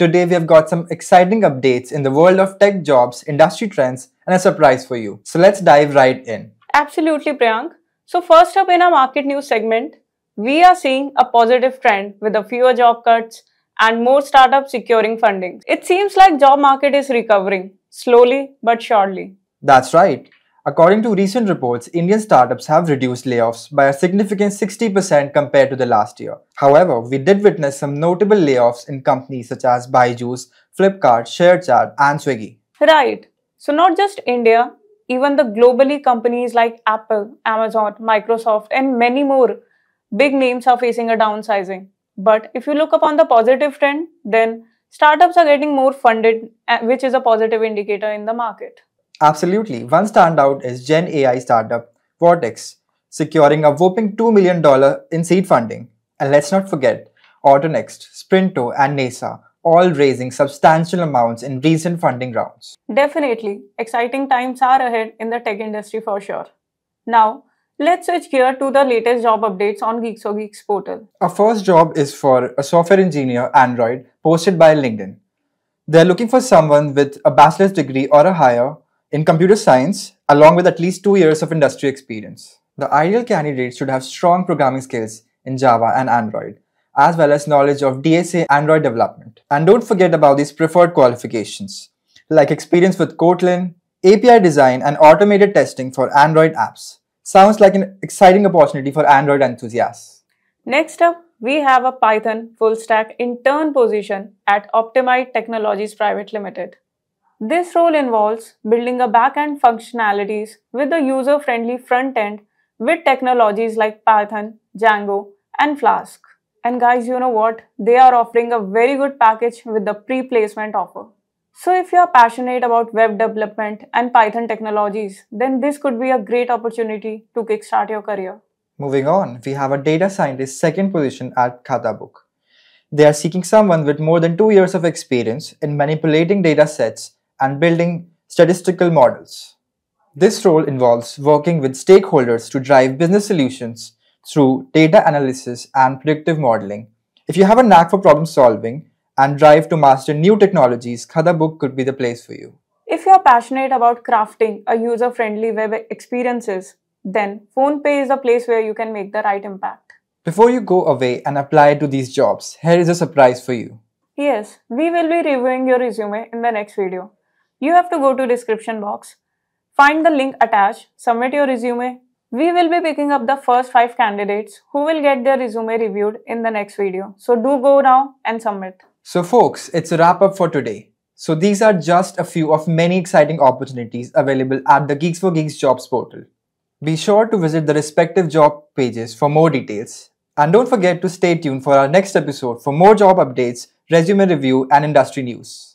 Today we have got some exciting updates in the world of tech jobs, industry trends, and a surprise for you. So let's dive right in. Absolutely, Priyank. So first up in our market news segment, we are seeing a positive trend with a fewer job cuts and more startups securing funding. It seems like job market is recovering slowly but surely. That's right. According to recent reports, Indian startups have reduced layoffs by a significant 60% compared to the last year. However, we did witness some notable layoffs in companies such as Byju's, Flipkart, ShareChat, and Swiggy. Right. So not just India, even the globally companies like Apple, Amazon, Microsoft, and many more big names are facing a downsizing. But if you look upon the positive trend, then startups are getting more funded, uh, which is a positive indicator in the market. Absolutely. One standout is Gen AI startup Vortex, securing a whopping $2 million in seed funding. And let's not forget AutoNext, Sprinto, and NASA, all raising substantial amounts in recent funding rounds. Definitely. Exciting times are ahead in the tech industry for sure. Now, let's switch gear to the latest job updates on GeeksforGeeks portal. Our first job is for a software engineer Android posted by LinkedIn. They're looking for someone with a bachelor's degree or a higher in computer science, along with at least two years of industry experience. The ideal candidate should have strong programming skills in Java and Android, as well as knowledge of DSA Android development. And don't forget about these preferred qualifications, like experience with Kotlin, API design, and automated testing for Android apps. Sounds like an exciting opportunity for Android enthusiasts. Next up, we have a Python full stack intern position at Optimite Technologies Private Limited. This role involves building a back-end functionalities with a user-friendly front end with technologies like Python, Django, and Flask. And guys, you know what? They are offering a very good package with the pre-placement offer. So if you are passionate about web development and Python technologies, then this could be a great opportunity to kickstart your career. Moving on, we have a data scientist second position at Khatabook. They are seeking someone with more than two years of experience in manipulating data sets and building statistical models. This role involves working with stakeholders to drive business solutions through data analysis and predictive modeling. If you have a knack for problem solving and drive to master new technologies, Khatabook could be the place for you. If you are passionate about crafting a user-friendly web experiences, then PhonePe is the place where you can make the right impact. Before you go away and apply to these jobs, here is a surprise for you. Yes, we will be reviewing your resume in the next video you have to go to description box, find the link attached, submit your resume. We will be picking up the first 5 candidates who will get their resume reviewed in the next video. So do go now and submit. So folks, it's a wrap up for today. So these are just a few of many exciting opportunities available at the GeeksforGeeks jobs portal. Be sure to visit the respective job pages for more details. And don't forget to stay tuned for our next episode for more job updates, resume review and industry news.